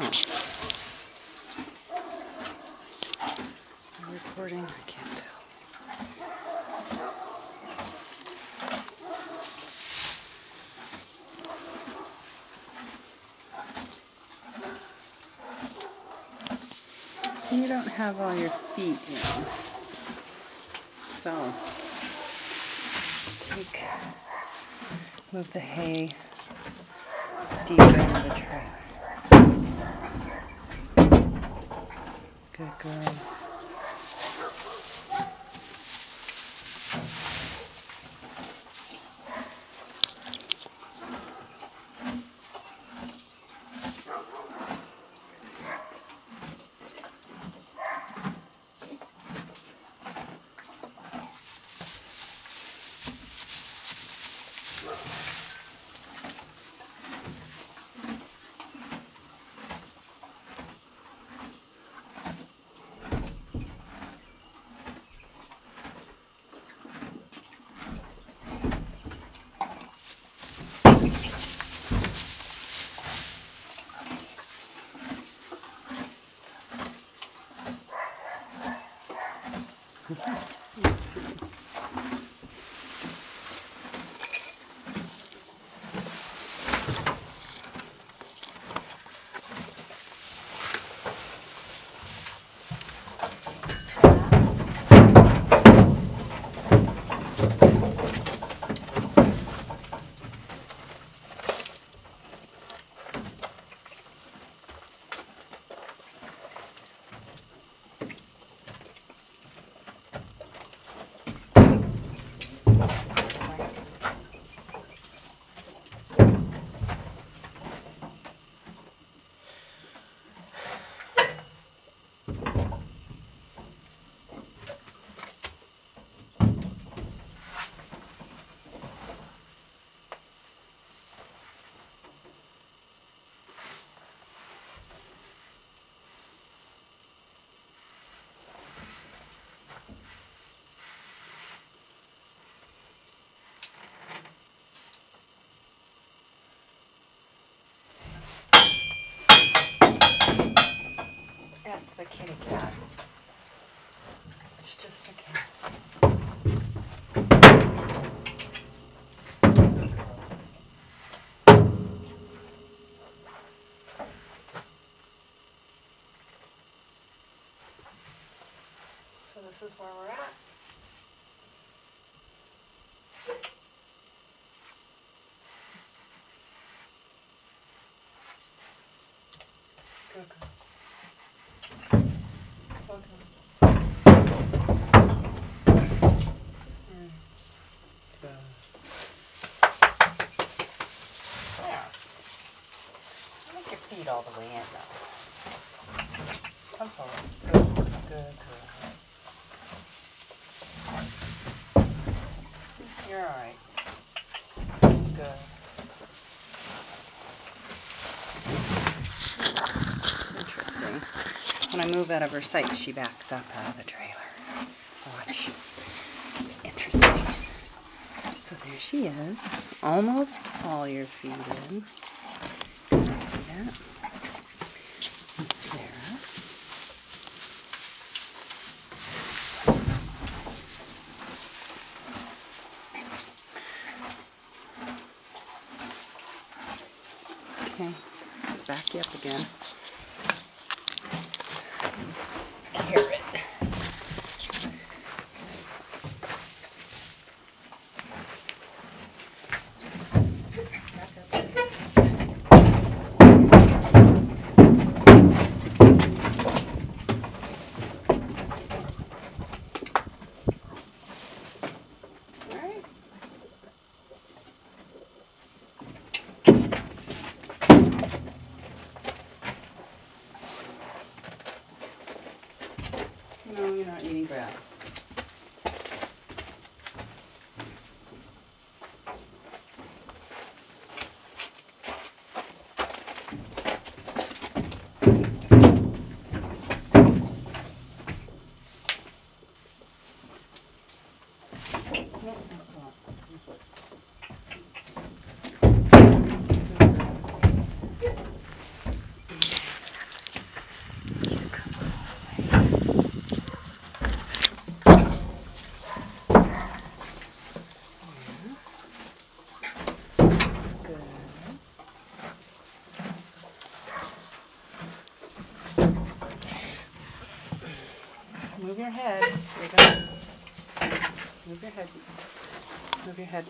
I'm recording, I can't tell. You don't have all your feet in. So, take, move the hay deeper into the trap. Good girl. That's the kitty cat. It's just the cat. So this is where we're at. Good Good. There. Make your feet all the way in though. Come forward. Good, good, good. You're alright. Good. Interesting. When I move out of her sight, she backs up out of the trailer. Watch. It's interesting. So there she is. Almost all your feet in. See that? Okay, let's back you up again. Carrot. Alright. No, you're not eating grass. There you go. Move your head. Move your head.